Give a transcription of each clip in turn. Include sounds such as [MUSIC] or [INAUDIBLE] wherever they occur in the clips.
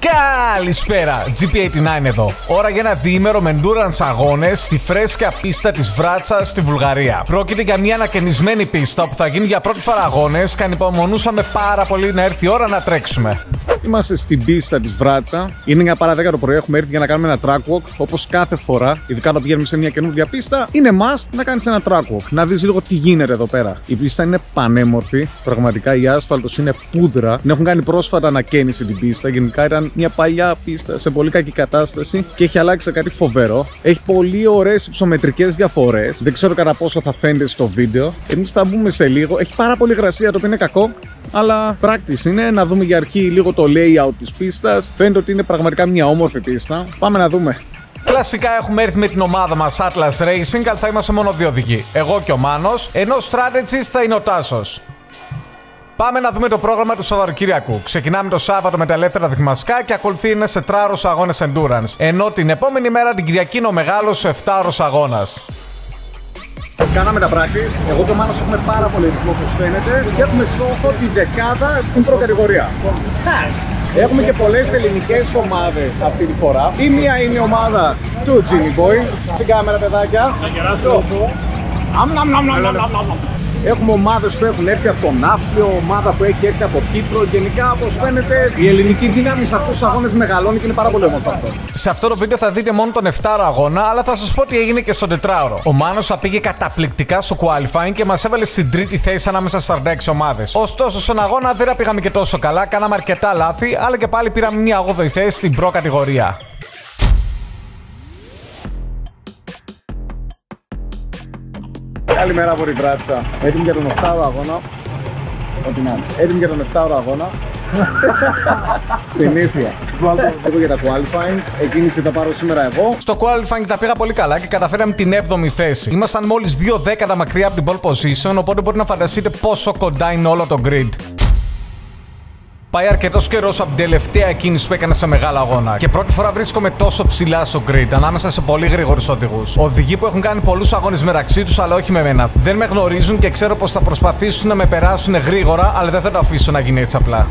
Καλησπέρα, GP89 εδώ. Ώρα για ένα διήμερο με endurance αγώνες στη φρέσκια πίστα της Βράτσας στη Βουλγαρία. Πρόκειται για μια ανακαινισμένη πίστα που θα γίνει για πρώτη φορά αγώνες και ανυπομονούσαμε πάρα πολύ να έρθει η ώρα να τρέξουμε. Είμαστε στην πίστα της Βράτσα. Είναι μια παρά 10 το πρωί. Έχουμε έρθει για να κάνουμε ένα track walk. Όπως κάθε φορά, ειδικά όταν πηγαίνουμε σε μια καινούργια πίστα, είναι must να κάνεις ένα track walk. Να δεις λίγο τι γίνεται εδώ πέρα. Η πίστα είναι πανέμορφη. Πραγματικά η άσφαλτος είναι πούδρα. Την έχουν κάνει πρόσφατα ανακαίνιση την πίστα. Γενικά ήταν μια παλιά πίστα σε πολύ κακή κατάσταση και έχει αλλάξει σε κάτι φοβερό. Έχει πολύ ωραίες υψομετρικές διαφορές. Δεν ξέρω κατά πόσο θα φαίνεται στο βίντεο. Εμείς θα μπούμε σε λίγο. Έχει πάρα πολύ γρασία το οποίο είναι κακό. Αλλά practice είναι να δούμε για αρχή λίγο το layout της πίστας. Φαίνεται ότι είναι πραγματικά μια όμορφη πίστα. Πάμε να δούμε. Κλασικά έχουμε έρθει με την ομάδα μας Atlas Racing, αλλά θα είμαστε μόνο δύο οδηγοί. Εγώ και ο Μάνος, ενώ strategist θα είναι ο Τάσος. Πάμε να δούμε το πρόγραμμα του Σαββατοκύριακου. Ξεκινάμε το Σάββατο με τα ελεύθερα δοκιμαστικά και ακολουθεί ένα τετράωρο αγώνα endurance. Ενώ την επόμενη μέρα την Κυριακή είναι ο μεγάλος 7ωρο αγώνας. Κάναμε τα practice. Εγώ και ο Μάνος έχουμε πάρα πολύ ρυθμό όπως φαίνεται και έχουμε στόχο τη δεκάδα στην προκατηγορία. Έχουμε και πολλές ελληνικές ομάδες αυτή τη φορά. Η μία είναι η ομάδα του Jimmy Boy. Στην κάμερα παιδάκια. Να κεράσω. Έχουμε ομάδες που έχουν έρθει από τον Ναύσιο, ομάδα που έχει έρθει από Κύπρο. Γενικά, όπως φαίνεται, η ελληνική δύναμη σε αυτούς τους αγώνες μεγαλώνει και είναι πάρα πολύ όμορφο αυτό. Σε αυτό το βίντεο θα δείτε μόνο τον 7ωρο αγώνα, αλλά θα σας πω τι έγινε και στον 4ωρο. Ο Μάνος θα πήγε καταπληκτικά στο qualifying και μας έβαλε στην τρίτη θέση ανάμεσα στις 46 ομάδες. Ωστόσο, στον αγώνα δεν τα πήγαμε και τόσο καλά, κάναμε αρκετά λάθη, αλλά και πάλι πήραμε μια 8η θέση στην προ κατηγορία. Καλημέρα από την Βράτσα. Έτοιμοι για τον 8ο αγώνα. Ό,τι να είναι. Έτοιμοι για τον 7ο αγώνα. [LAUGHS] Συνήθεια. Λίγο για τα qualifying. Εκκίνηση θα πάρω σήμερα εγώ. Στο qualifying τα πήγα πολύ καλά και καταφέραμε την 7η θέση. Ήμασταν μόλις 2 δέκατα μακριά από την pole position, οπότε μπορεί να φανταστείτε πόσο κοντά είναι όλο το grid. Πάει αρκετός καιρός από την τελευταία κίνηση που έκανα σε μεγάλο αγώνα. Και πρώτη φορά βρίσκομαι τόσο ψηλά στο grid, ανάμεσα σε πολύ γρήγορους οδηγούς. Οδηγοί που έχουν κάνει πολλούς αγώνες μεταξύ τους, αλλά όχι με μένα. Δεν με γνωρίζουν και ξέρω πως θα προσπαθήσουν να με περάσουν γρήγορα, αλλά δεν θα το αφήσω να γίνει έτσι απλά.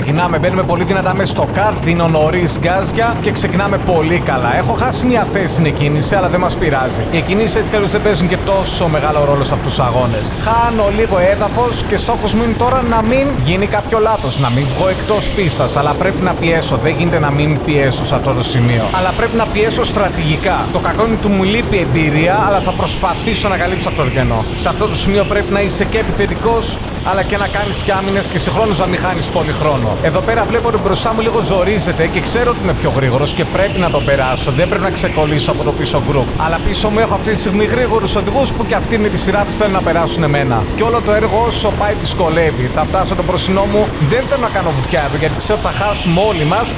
Ξεκινάμε, μπαίνουμε πολύ δυνατά μέσα στο καρ, δίνω νωρίς γκάζια και ξεκινάμε πολύ καλά. Έχω χάσει μια θέση στην εκκίνηση, αλλά δεν μας πειράζει. Οι εκκινήσει έτσι κι δεν παίζουν και τόσο μεγάλο ρόλο σε αυτούς τους αγώνες. Χάνω λίγο έδαφος και στόχος μου είναι τώρα να μην γίνει κάποιο λάθος, να μην βγω εκτός πίστας. Αλλά πρέπει να πιέσω. Δεν γίνεται να μην πιέσω σε αυτό το σημείο. Αλλά πρέπει να πιέσω στρατηγικά. Το κακό είναι ότι μου λείπει εμπειρία, αλλά θα προσπαθήσω να καλύψω αυτό το κενό. Σε αυτό το σημείο πρέπει να είσαι και επιθετικός, αλλά και να κάνεις και άμυνες και συγχρόνως να μην χάνεις πολύ χρόνο. Εδώ πέρα βλέπω ότι μπροστά μου λίγο ζορίζεται και ξέρω ότι είμαι πιο γρήγορος και πρέπει να το περάσω. Δεν πρέπει να ξεκολλήσω από το πίσω γκρουπ. Αλλά πίσω μου έχω αυτή τη στιγμή γρήγορους οδηγούς που και αυτοί με τη σειρά τους θέλουν να περάσουν εμένα. Και όλο το έργο όσο πάει δυσκολεύει. Θα φτάσω το προσινό μου. Δεν θέλω να κάνω βουτιά εδώ γιατί ξέρω ότι θα χάσουμε όλοι μας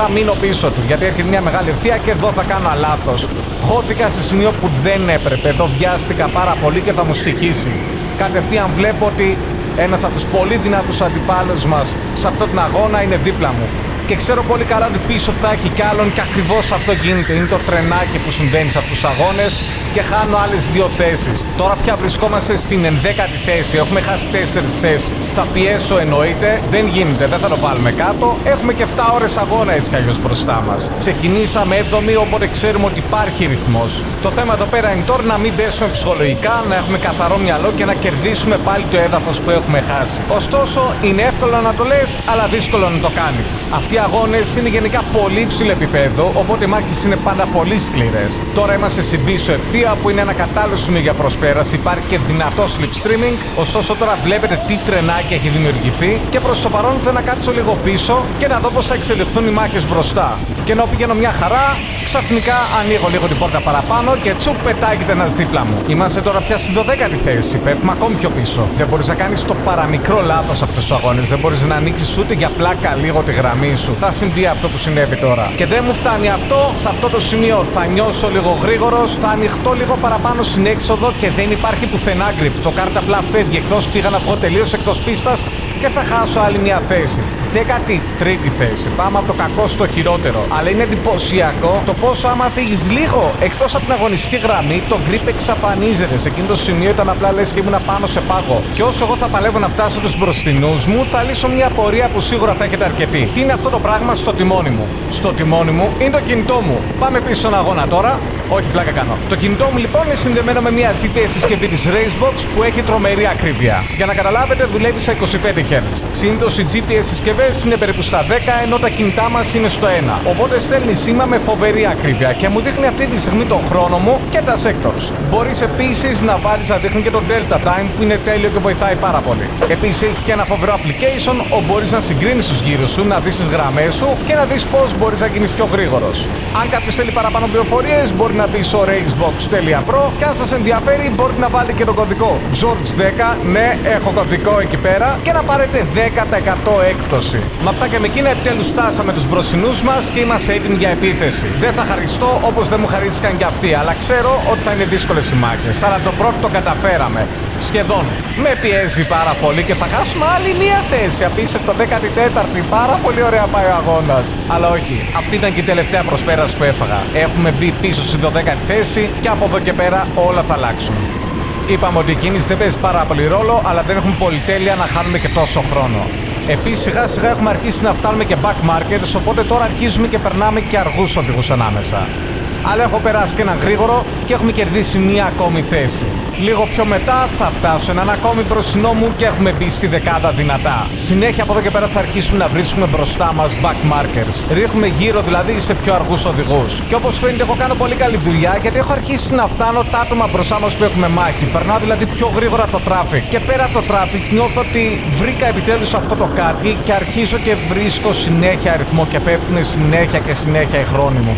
θα μείνω πίσω του. Γιατί έρχεται μια μεγάλη ευθεία και εδώ θα κάνω λάθο. Χώθηκα σε σημείο που δεν έπρεπε. Εδώ βιάστηκα πάρα πολύ και θα μου στοιχήσει. Κατευθείαν βλέπω ότι ένας από τους πολύ δυνατούς αντιπάλους μας σε αυτόν τον αγώνα είναι δίπλα μου. Και ξέρω πολύ καλά ότι πίσω θα έχει κι άλλον και ακριβώς αυτό γίνεται. Είναι το τρενάκι που συμβαίνει σε αυτούς τους αγώνες και χάνω άλλες δύο θέσεις. Τώρα πια βρισκόμαστε στην 11η θέση. Έχουμε χάσει 4 θέσεις. Θα πιέσω εννοείται. Δεν γίνεται, δεν θα το βάλουμε κάτω. Έχουμε και 7 ώρες αγώνα έτσι κι αλλιώς μπροστά μας. Ξεκινήσαμε 7η, οπότε ξέρουμε ότι υπάρχει ρυθμός. Το θέμα εδώ πέρα είναι τώρα να μην πέσουμε ψυχολογικά, να έχουμε καθαρό μυαλό και να κερδίσουμε πάλι το έδαφος που έχουμε χάσει. Ωστόσο, είναι εύκολο να το λες, αλλά δύσκολο να το κάνεις. Αυτοί οι αγώνες είναι γενικά πολύ ψηλό επίπεδο, οπότε οι μάχες είναι πάντα πολύ σκληρές. Τώρα είμαστε στην πίσω ευθεία που είναι ένα κατάλληλο σημείο για προσπέραση. Υπάρχει και δυνατό slip streaming. Ωστόσο, τώρα βλέπετε τι τρενάκι έχει δημιουργηθεί. Και προς το παρόν θέλω να κάτσω λίγο πίσω και να δω πώς θα εξελιχθούν οι μάχες μπροστά. Και ενώ πηγαίνω μια χαρά, ξαφνικά ανοίγω λίγο την πόρτα παραπάνω και τσουπ πετάγεται ένας δίπλα μου. Είμαστε τώρα πια στη 12η θέση. Πέφτουμε ακόμη πιο πίσω. Δεν μπορείς να κάνεις το παραμικρό λάθος αυτού του αγώνε. Δεν μπορείς να ανοίξεις ούτε για πλάκα λίγο τη γραμμή σου. Θα συμβεί αυτό που συνέβη τώρα. Και δεν μου φτάνει αυτό. Σε αυτό το σημείο θα νιώσω λίγο γρήγορος. Θα ανοιχτώ λίγο παραπάνω στην έξοδο και δεν υπάρχει πουθενά grip. Το κάρτα απλά φεύγει εκτός. Πήγα να βγω τελείως εκτός πίστας και θα χάσω άλλη μια θέση. 13η θέση. Πάμε από το κακό στο χειρότερο. Αλλά είναι εντυπωσιακό το πόσο άμα φύγεις λίγο εκτός από την αγωνιστική γραμμή, το grip εξαφανίζεται. Σε εκείνο το σημείο ήταν απλά λες και ήμουν πάνω σε πάγο. Και όσο εγώ θα παλεύω να φτάσω τους μπροστινούς μου, θα λύσω μια πορεία που σίγουρα θα έχετε αρκετή. Τι είναι αυτό το πράγμα στο τιμόνι μου; Στο τιμόνι μου είναι το κινητό μου. Πάμε πίσω στον αγώνα τώρα. Όχι, πλάκα κάνω. Το κινητό μου λοιπόν είναι συνδεμένο με μια GPS συσκευή της Racebox που έχει τρομερή ακρίβεια. Για να καταλάβετε, δουλεύει στα 25 Hz. Συνήθως οι GPS συσκευές είναι περίπου στα 10, ενώ τα κινητά μας είναι στο 1. Οπότε στέλνει σήμα με φοβερή ακρίβεια και μου δείχνει αυτή τη στιγμή τον χρόνο μου και τα sectors. Μπορείς επίσης να βάλεις να δείχνει και το Delta Time που είναι τέλειο και βοηθάει πάρα πολύ. Επίσης έχει και ένα φοβερό application όπου μπορείς να συγκρίνεις τους γύρους σου, να δεις τις γραμμές σου και να δεις πώς μπορείς να γίνεις πιο γρήγορος. Αν κάποιος θέλει παραπάνω πληροφορίες, μπορεί να μπει στο racebox.pro και αν σας ενδιαφέρει, μπορεί να βάλει και το κωδικό George10. Ναι, έχω κωδικό εκεί πέρα και να πάρετε 10% έκπτωση. Με αυτά και με εκείνα επιτέλους φτάσαμε τους μπροσινούς μας και είμαστε έτοιμοι για επίθεση. Δεν θα χαριστώ όπως δεν μου χαρίστηκαν κι αυτοί, αλλά ξέρω ότι θα είναι δύσκολες οι μάχες. Αλλά το πρώτο το καταφέραμε. Σχεδόν. Με πιέζει πάρα πολύ και θα χάσουμε άλλη μία θέση. Απίστευτο 14η. Πάρα πολύ ωραία πάει ο αγώνας. Αλλά όχι. Αυτή ήταν και η τελευταία προσπέραση που έφαγα. Έχουμε μπει πίσω στη 12η θέση και από εδώ και πέρα όλα θα αλλάξουν. Είπαμε ότι η κίνηση δεν παίζει πάρα πολύ ρόλο, αλλά δεν έχουμε πολυτέλεια να χάνουμε και τόσο χρόνο. Επίσης, σιγά σιγά έχουμε αρχίσει να φτάνουμε και back markers, οπότε τώρα αρχίζουμε και περνάμε και αργούς οδηγούς ανάμεσα αλλά έχω περάσει και ένα γρήγορο και έχουμε κερδίσει μία ακόμη θέση. Λίγο πιο μετά θα φτάσω έναν ακόμη μπροστινό μου και έχουμε μπει στη δεκάδα δυνατά. Συνέχεια από εδώ και πέρα θα αρχίσουμε να βρίσκουμε μπροστά μας back markers. Ρίχνουμε γύρω δηλαδή σε πιο αργούς οδηγούς. Και όπως φαίνεται, έχω κάνω πολύ καλή δουλειά γιατί έχω αρχίσει να φτάνω τα άτομα μπροστά μας που έχουμε μάχη. Περνάω δηλαδή πιο γρήγορα το traffic. Και πέρα από το traffic νιώθω ότι βρήκα επιτέλους αυτό το κάτι και αρχίζω και βρίσκω συνέχεια αριθμό και πέφτουν συνέχεια και συνέχεια οι χρόνοι μου.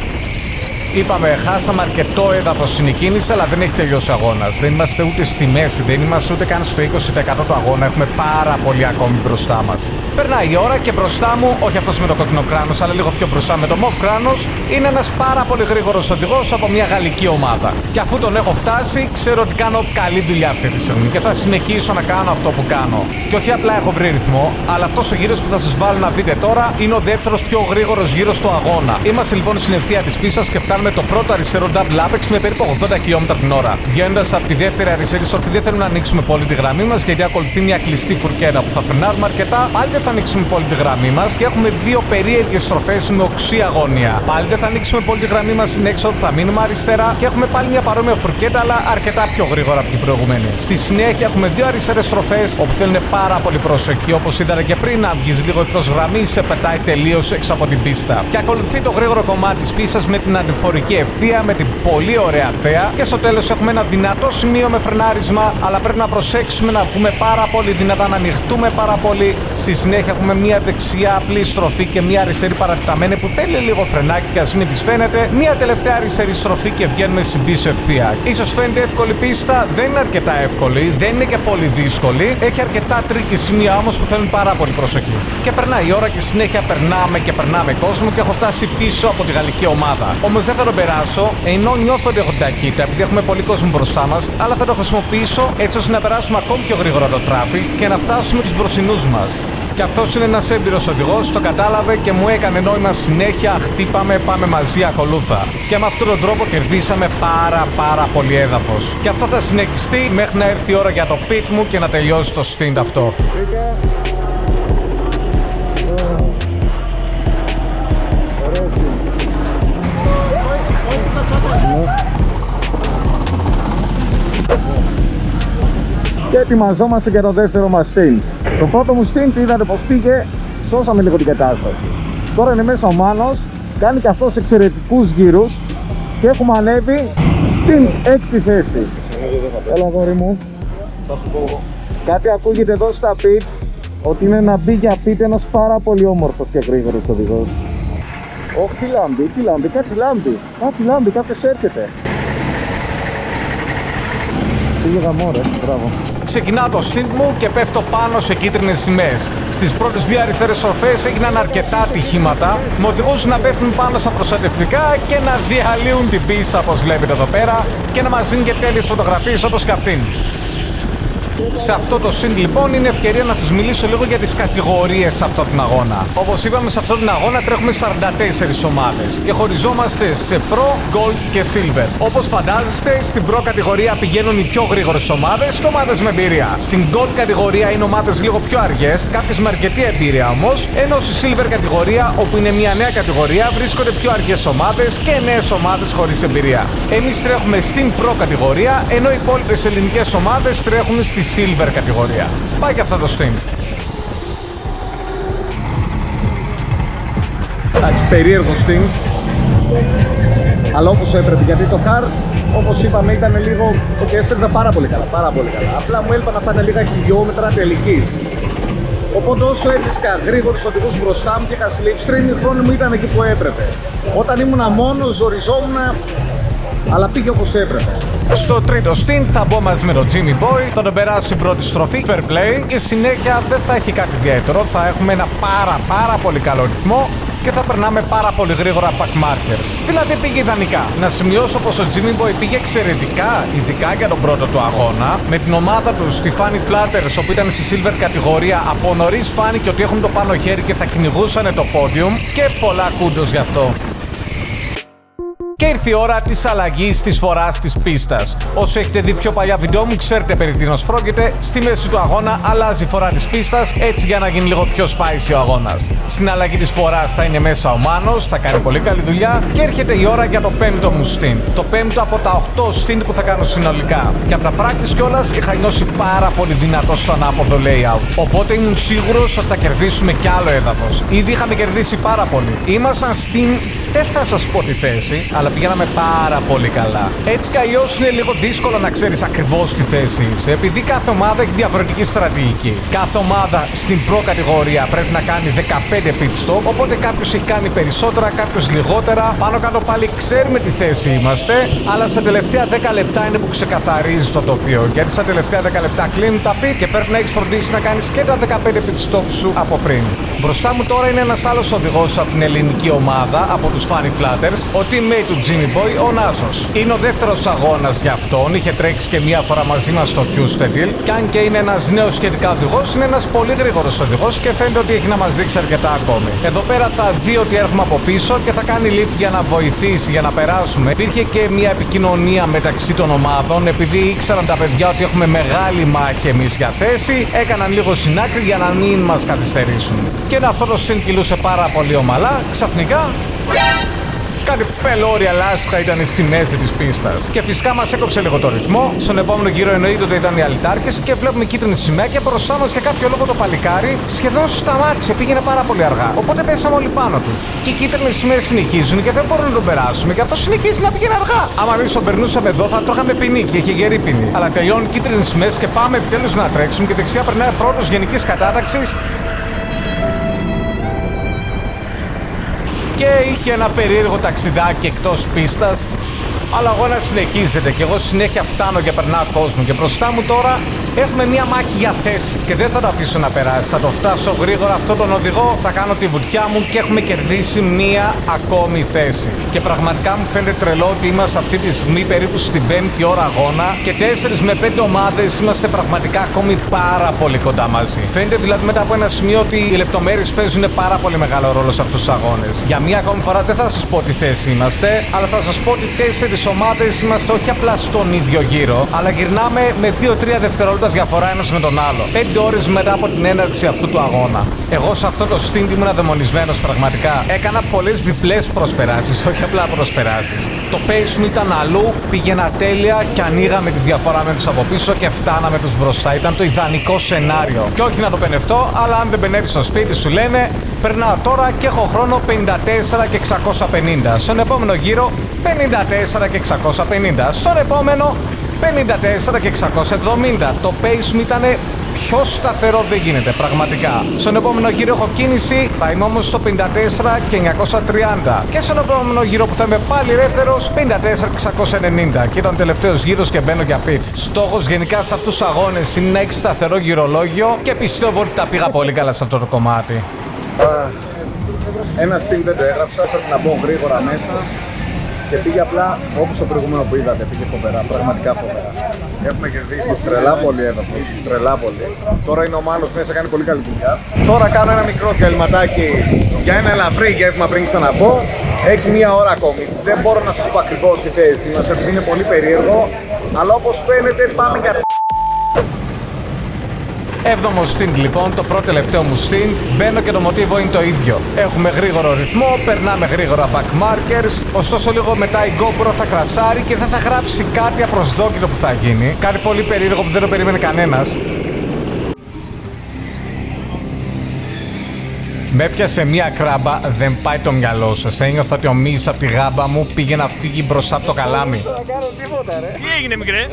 Είπαμε, χάσαμε αρκετό έδαφος στην κίνηση, αλλά δεν έχει τελειώσει ο αγώνας. Δεν είμαστε ούτε στη μέση, δεν είμαστε ούτε καν στο 20% του αγώνα. Έχουμε πάρα πολύ ακόμη μπροστά μας. Περνάει η ώρα και μπροστά μου, όχι αυτός με το κόκκινο κράνος, αλλά λίγο πιο μπροστά με το μοβ κράνος, είναι ένας πάρα πολύ γρήγορος οδηγός από μια γαλλική ομάδα. Και αφού τον έχω φτάσει, ξέρω ότι κάνω καλή δουλειά αυτή τη στιγμή και θα συνεχίσω να κάνω αυτό που κάνω. Και όχι απλά έχω βρει ρυθμό, αλλά αυτός ο γύρος που θα σας βάλω να δείτε τώρα είναι ο δεύτερος πιο γρήγορος γύρος του αγώνα. Είμαστε λοιπόν στην ευθεία της πίστας και φτάνουμε με το πρώτο αριστερό double apex με περίπου 80 χιλιόμετρα την ώρα. Βγαίνοντας από τη δεύτερη αριστερή στροφή, δεν θέλουμε να ανοίξουμε πολύ τη γραμμή μας γιατί ακολουθεί μια κλειστή φουρκέτα που θα φρενάρουμε αρκετά. Πάλι δεν θα ανοίξουμε πολύ τη γραμμή μας και έχουμε δύο περίεργες στροφές με οξύ αγωνία. Πάλι δεν θα ανοίξουμε πολύ τη γραμμή μας στην έξοδο, θα μείνουμε αριστερά και έχουμε πάλι μια παρόμοια φουρκέτα αλλά αρκετά πιο γρήγορα από την προηγούμενη. Στη συνέχεια έχουμε δύο αριστερές στροφές όπου θέλουν πάρα πολύ προσοχή όπως είδατε και πριν. Αν βγεις λίγο εκτός γραμμής, σε πετάει τελείως έξω από την πίστα. Και ακολουθεί το γρήγορο κομμάτι της πίστας με την ανηφορική ευθεία με την πολύ ωραία θέα. Και στο τέλος έχουμε ένα δυνατό σημείο με φρενάρισμα, αλλά πρέπει να προσέξουμε να βγούμε πάρα πολύ δυνατά, να ανοιχτούμε πάρα πολύ. Στη συνέχεια έχουμε μια δεξιά απλή στροφή και μια αριστερή παρατηταμένη που θέλει λίγο φρενάκι και ας μην της φαίνεται. Μια τελευταία αριστερή στροφή και βγαίνουμε στην πίσω ευθεία. σω φαίνεται εύκολη πίστα, δεν είναι αρκετά εύκολη, δεν είναι και πολύ δύσκολη. Έχει αρκετά τρίκη σημεία όμως που θέλουν πάρα πολύ προσοχή. Και περνάει η ώρα και συνέχεια περνάμε και περνάμε κόσμο και έχω φτάσει πίσω από τη γαλλική ομάδα. Όμως δεν θα τον περάσω, ενώ νιώθω ότι έχω ταχύτητα, επειδή έχουμε πολύ κόσμο μπροστά μας, αλλά θα το χρησιμοποιήσω έτσι ώστε να περάσουμε ακόμη πιο γρήγορα το traffic και να φτάσουμε τους μπροστινούς μας. Και αυτός είναι ένας έμπειρος οδηγός, το κατάλαβε και μου έκανε νόημα συνέχεια. Χτύπαμε, πάμε μαζί ακολούθα. Και με αυτόν τον τρόπο κερδίσαμε πάρα πάρα πολύ έδαφος. Και αυτό θα συνεχιστεί μέχρι να έρθει η ώρα για το pit μου και να τελειώσει το stint αυτό. Και ετοιμαζόμαστε για το δεύτερο μας stint. Το πρώτο μου stint είδατε πως πήγε, σώσαμε λίγο την κατάσταση. Τώρα είναι μέσα ο Μάνος, κάνει και αυτός εξαιρετικούς γύρους και έχουμε ανέβει στην έκτη θέση. Έλα γόρι μου. Κάτι ακούγεται εδώ στα pit ότι είναι να μπει για pit ένας πάρα πολύ όμορφος και γρήγορος οδηγός. Όχι τι λάμπει, τι λάμπει, κάτι λάμπει, κάτι λάμπει, κάποιος έρχεται. Πήγε γαμό ρε, μπράβο. Ξεκινάω το στυλ μου και πέφτω πάνω σε κίτρινες σημαίες. Στις πρώτες δύο αριστερές ορφέ έγιναν αρκετά ατυχήματα. Με οδηγούσαν να πέφτουν πάνω στα προστατευτικά και να διαλύουν την πίστα όπως βλέπετε εδώ πέρα και να μας δίνουν και τέλειες φωτογραφίες όπως και αυτήν. Σε αυτό το συν λοιπόν είναι ευκαιρία να σας μιλήσω λίγο για τις κατηγορίες σε αυτόν τον αγώνα. Όπως είπαμε, σε αυτόν τον αγώνα τρέχουμε 44 ομάδες και χωριζόμαστε σε Pro, Gold και Silver. Όπως φαντάζεστε, στην Pro κατηγορία πηγαίνουν οι πιο γρήγορες ομάδες και ομάδες με εμπειρία. Στην Gold κατηγορία είναι ομάδες λίγο πιο αργές, κάποιες με αρκετή εμπειρία όμως, ενώ στη Silver κατηγορία, όπου είναι μια νέα κατηγορία, βρίσκονται πιο αργές ομάδες και νέες ομάδες χωρίς εμπειρία. Εμείς τρέχουμε στην Pro κατηγορία, ενώ οι υπόλοιπες ελληνικές ομάδες τρέχουν στη Silver κατηγορία. Πάει και αυτό το stint. Εντάξει, περίεργο stint. Αλλά όπως έπρεπε, γιατί το car, όπως είπαμε, ήταν λίγο. ότι έστρεφε πάρα πολύ καλά. Πάρα πολύ καλά. Απλά μου έλειπαν αυτά τα λίγα χιλιόμετρα τελικής. Οπότε όσο έβρισκα γρήγορου οδηγούς μπροστά μου και είχα slipstream, η χρόνη μου ήταν εκεί που έπρεπε. Όταν ήμουν μόνος, ζοριζόμουν, αλλά πήγε όπως έπρεπε. Στο τρίτο stint θα μπω μαζί με τον Jimmy Boy, θα τον περάσω στην πρώτη στροφή, fair play και συνέχεια δεν θα έχει κάτι ιδιαίτερο, θα έχουμε ένα πάρα πάρα πολύ καλό ρυθμό και θα περνάμε πάρα πολύ γρήγορα pack markers. Δηλαδή πήγε ιδανικά. Να σημειώσω πως ο Jimmy Boy πήγε εξαιρετικά, ειδικά για τον πρώτο του αγώνα, με την ομάδα του στη Fanny Flatters, όπου ήταν στη silver κατηγορία, από νωρίς φάνηκε ότι έχουν το πάνω χέρι και θα κυνηγούσαν το podium και πολλά κούντος γι' αυτό. Και ήρθε η ώρα της αλλαγής της φοράς της πίστας. Όσοι έχετε δει πιο παλιά βίντεο μου, ξέρετε περί τίνος πρόκειται. Στη μέση του αγώνα αλλάζει η φορά της πίστας, έτσι για να γίνει λίγο πιο spicy ο αγώνας. Στην αλλαγή της φοράς θα είναι μέσα ο Μάνος, θα κάνει πολύ καλή δουλειά. Και έρχεται η ώρα για το πέμπτο μου stint. Το πέμπτο από τα 8 stint που θα κάνω συνολικά. Και από τα practice κιόλας είχα νιώσει πάρα πολύ δυνατό στο ανάποδο layout. Οπότε ήμουν σίγουρος ότι θα κερδίσουμε κι άλλο έδαφος. Ήδη είχαμε κερδίσει πάρα πολύ. Ήμασταν στην. Δεν θα σας πω τη θέση, αλλά πηγαίναμε πάρα πολύ καλά. Έτσι κι αλλιώς είναι λίγο δύσκολο να ξέρεις ακριβώς τη θέση είσαι, επειδή κάθε ομάδα έχει διαφορετική στρατηγική. Κάθε ομάδα στην προ κατηγορία πρέπει να κάνει 15 pit stop, οπότε κάποιος έχει κάνει περισσότερα, κάποιος λιγότερα. Πάνω κάτω πάλι ξέρουμε τη θέση είμαστε, αλλά στα τελευταία 10 λεπτά είναι που ξεκαθαρίζει το τοπίο. Γιατί στα τελευταία 10 λεπτά κλείνουν τα pit και πρέπει να έχεις φροντίσει να κάνεις και τα 15 pit stop σου από πριν. Μπροστά μου τώρα είναι ένας άλλος οδηγός από την ελληνική ομάδα, από τους Funny Flatters, ο teammate του Jimmy Boy, ο Νάσος. Είναι ο δεύτερος αγώνας για αυτόν, είχε τρέξει και μία φορά μαζί μας στο Q-Stedil. Και αν και είναι ένας νέος σχετικά οδηγός, είναι ένας πολύ γρήγορος οδηγός και φαίνεται ότι έχει να μας δείξει αρκετά ακόμη. Εδώ πέρα θα δει ότι έρχομαι από πίσω και θα κάνει lift για να βοηθήσει, για να περάσουμε. Υπήρχε και μία επικοινωνία μεταξύ των ομάδων, επειδή ήξεραν τα παιδιά ότι έχουμε μεγάλη μάχη εμείς για θέση, έκαναν λίγο συνάκρι για να μην μας καθυστερήσουν. Και αυτό το συν κυλούσε πάρα πολύ ομαλά, ξαφνικά Κάτι πελώρια λάστιχα ήταν στη μέση της πίστας. Και φυσικά μας έκοψε λίγο το ρυθμό. Στον επόμενο γύρο εννοείται ότι ήταν οι αλυτάρχες και βλέπουμε κίτρινη σημαία και μπροστά μα για κάποιο λόγο το παλικάρι σχεδόν σταμάτησε, πήγαινε πάρα πολύ αργά. Οπότε πέσαμε όλοι πάνω του. Και οι κίτρινες σημαίες συνεχίζουν και δεν μπορούμε να τον περάσουμε και αυτό συνεχίζει να πηγαίνει αργά. Άμα εμείς τον περνούσαμε εδώ θα τρώγαμε ποινή και είχε γερή ποινή. Αλλά τελειώνουν κίτρινες σημαίες και πάμε επιτέλους να τρέξουμε και δεξιά περνάει πρώτος γενικής κατάταξης και είχε ένα περίεργο ταξιδάκι εκτός πίστας αλλά ο αγώνας συνεχίζεται και εγώ συνέχεια φτάνω και περνάω κόσμο. Και μπροστά μου τώρα έχουμε μία μάχη για θέση και δεν θα το αφήσω να περάσει. Θα το φτάσω γρήγορα αυτόν τον οδηγό, θα κάνω τη βουτιά μου και έχουμε κερδίσει μία ακόμη θέση. Και πραγματικά μου φαίνεται τρελό ότι είμαστε αυτή τη στιγμή περίπου στην πέμπτη ώρα αγώνα και 4 με 5 ομάδες είμαστε πραγματικά ακόμη πάρα πολύ κοντά μαζί. Φαίνεται δηλαδή μετά από ένα σημείο ότι οι λεπτομέρειες παίζουν πάρα πολύ μεγάλο ρόλο σε αυτούς τους αγώνες. Για μία ακόμη φορά δεν θα σας πω τι θέση είμαστε, αλλά θα σας πω ότι 4 ομάδες είμαστε όχι απλά στον ίδιο γύρο, αλλά γυρνάμε με 2-3 δευτερόλεπτα διαφορά ένας με τον άλλο. 5 ώρες μετά από την έναρξη αυτού του αγώνα. Εγώ σε αυτό το στίντι ήμουν αδαιμονισμένος πραγματικά. Έκανα πολλές διπλές προσπεράσεις, [LAUGHS] όχι απλά προσπεράσεις. Το pace μου ήταν αλλού, πήγαινα τέλεια και ανοίγαμε τη διαφορά με τους από πίσω και φτάναμε τους μπροστά. Ήταν το ιδανικό σενάριο. Και όχι να το πενευτώ, αλλά αν δεν πενεύει στο σπίτι σου λένε, περνάω τώρα και έχω χρόνο 54 και 650. Στον επόμενο γύρο 54 και 650. Στον επόμενο 54 και 670. Το pace μου ήταν πιο σταθερό δεν γίνεται πραγματικά. Στον επόμενο γύρο έχω κίνηση, θα είμαι όμως στο 54 και 930. Και στον επόμενο γύρο που θα είμαι πάλι ελεύθερο, 54 690. Και ήταν τελευταίος γύρος και μπαίνω για pit. Στόχος γενικά σε αυτούς τους αγώνες είναι να έχει σταθερό γυρολόγιο και πιστεύω ότι τα πήγα πολύ καλά σε αυτό το κομμάτι. Ένα στυλ δεν το έγραψα, πρέπει να μπω γρήγορα μέσα. Και πήγε απλά όπως το προηγούμενο που είδατε, πήγε φοβερά, πραγματικά φοβερά. Έχουμε κερδίσει τρελά πολύ έδαφο, τρελά πολύ. Τώρα είναι ο Μάνο μέσα, κάνει πολύ καλή δουλειά. Τώρα κάνω ένα μικρό διαλυματάκι για ένα ελαφρύ γεύμα πριν ξαναπώ. Έχει μία ώρα ακόμη. Δεν μπορώ να σας πω ακριβώς τη θέση μας, επειδή είναι πολύ περίεργο. Αλλά όπως φαίνεται, πάμε για Έβδομο stint λοιπόν, το πρώτο τελευταίο μου stint. Μπαίνω και το μοτίβο είναι το ίδιο. Έχουμε γρήγορο ρυθμό, περνάμε γρήγορα back markers. Ωστόσο, λίγο μετά η GoPro θα κρασάρει και δεν θα γράψει κάτι απροσδόκητο που θα γίνει. Κάτι πολύ περίεργο που δεν το περίμενε κανένας. Με έπιασε μία κράμπα, δεν πάει το μυαλό σας. Ένιωθα ότι ο Μη από τη γάμπα μου πήγε να φύγει μπροστά από το καλάμι. Δεν θα κάνω τίποτα, ρε. Τι έγινε, μικρέ;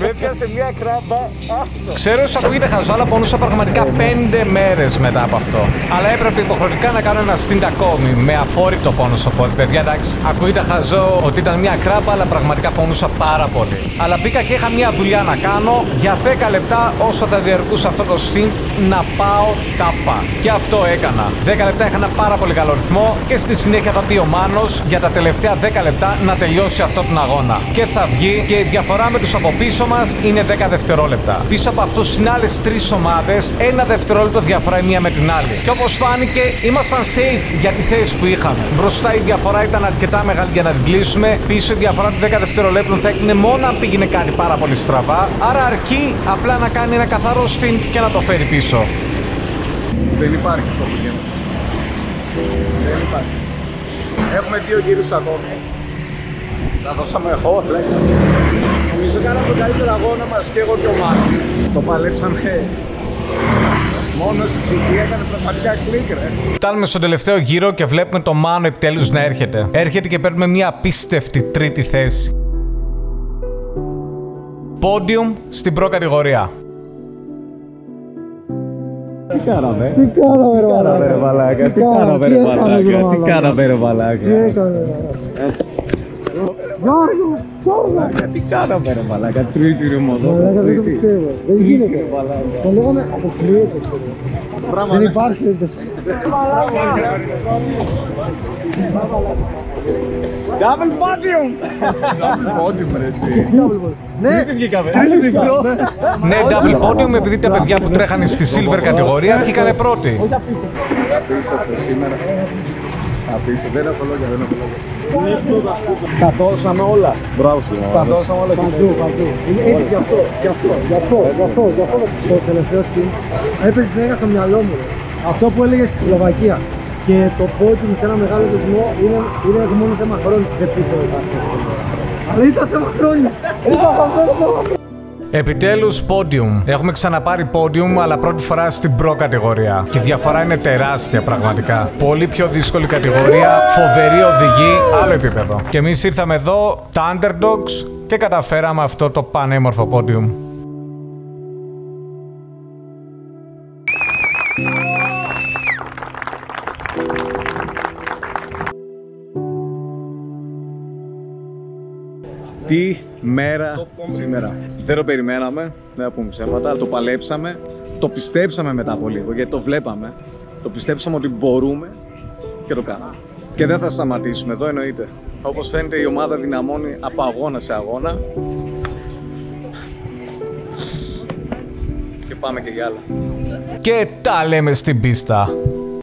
Με έπιασε μια κράμπα, άστο. Ξέρω ότι ακούγεται χαζό, αλλά πονούσα πραγματικά πέντε μέρες μετά από αυτό. Αλλά έπρεπε υποχρεωτικά να κάνω ένα στυντ ακόμη με αφόρητο πόνο στο πόδι. Παιδιά, εντάξει, ακούγεται χαζό ότι ήταν μια κράμπα, αλλά πραγματικά πονούσα πάρα πολύ. Αλλά μπήκα και είχα μια δουλειά να κάνω για 10 λεπτά όσο θα διαρκούσε αυτό το στυντ να πάω τάπα. Και αυτό έκανα. 10 λεπτά είχα ένα πάρα πολύ καλό ρυθμό και στη συνέχεια θα πει ο Μάνος για τα τελευταία 10 λεπτά να τελειώσει αυτό τον αγώνα. Και θα βγει και η διαφορά με τους από πίσω μας είναι 10 δευτερόλεπτα. Πίσω από αυτούς είναι άλλες τρεις ομάδες, ένα δευτερόλεπτο διαφορά η μία με την άλλη. Και όπως φάνηκε, ήμασταν safe για τη θέση που είχαμε. Μπροστά η διαφορά ήταν αρκετά μεγάλη για να την κλείσουμε. Πίσω η διαφορά των 10 δευτερολέπτων θα έκλεινε μόνο αν πήγαινε κάτι πάρα πολύ στραβά. Άρα αρκεί απλά να κάνει ένα καθαρό stint και να το φέρει πίσω. Δεν υπάρχει αυτό που γίνεται. Δεν υπάρχει. Έχουμε δύο γύρους ακόμη. Τα δώσαμε εγώ, λέγα. Νομίζω κάναμε τον καλύτερο αγώνα μας και εγώ και ο Μάνος. Το παλέψαμε μόνος στην ψυχή, έκανε πραγματικά κλικ, ρε. Φτάνουμε στον τελευταίο γύρο και βλέπουμε το Μάνο επιτέλους να έρχεται. Έρχεται και παίρνουμε μια απίστευτη τρίτη θέση. Πόντιουμ στην προ κατηγορία. Τι κάναμε; Τι κάναμε, ρε κάναμε, ρε μαλάκα, τι κάναμε, ρε μαλάκα, τι κάναμε, ρε μαλάκα; Τι έκανε, ρε. Γιώργο, Γιώργο. Τι κάναμε, ρε μαλάκα, τρίτη ρε μοδό. Μαλάκα, δεν το πιστεύω. Δεν γίνεται. Το λέγαμε αποκλείεται. Δεν υπάρχει περίπτωση. Double podium! Double podium, ρε εσύ. Ναι, βγήκαμε. Τρισιφρό. Ναι, double podium επειδή τα παιδιά που τρέχανε στη silver κατηγορία βγήκανε πρώτοι. Απίστευτο σήμερα. Απίστευτο. Δεν έχω λόγια, δεν έχω λόγια. Τα δώσαμε όλα. Μπράβο σου. Τα δώσαμε όλα. Παντού, παντού. Είναι έτσι γι' αυτό, γι' αυτό, γι' αυτό, γι' αυτό, γι' αυτό. Στο τελευταίο στιγμή έπαιζες συνέχεια στο μυαλό μου. ρε. Αυτό που έλεγες στη Σλοβακία και το πόντιμ σε ένα μεγάλο δεσμό είναι, είναι μόνο θέμα χρόνου. Δεν πίστευα ότι θα έρθει αυτό. Αλλά ήταν θέμα χρόνια. Ήταν θέμα χρόνια. Επιτέλους, podium. Έχουμε ξαναπάρει podium, αλλά πρώτη φορά στην προ κατηγορία. Και η διαφορά είναι τεράστια πραγματικά. Πολύ πιο δύσκολη κατηγορία, φοβερή οδηγή, άλλο επίπεδο. Και εμείς ήρθαμε εδώ, τα underdogs, και καταφέραμε αυτό το πανέμορφο podium. Τι μέρα σήμερα. Δεν το περιμέναμε, δεν θα πούμε ψέματα, το παλέψαμε, το πιστέψαμε μετά από λίγο γιατί το βλέπαμε. Το πιστέψαμε ότι μπορούμε και το κάναμε. Και δεν θα σταματήσουμε εδώ εννοείται. Όπως φαίνεται η ομάδα δυναμώνει από αγώνα σε αγώνα. Και πάμε και για άλλα. Και τα λέμε στην πίστα.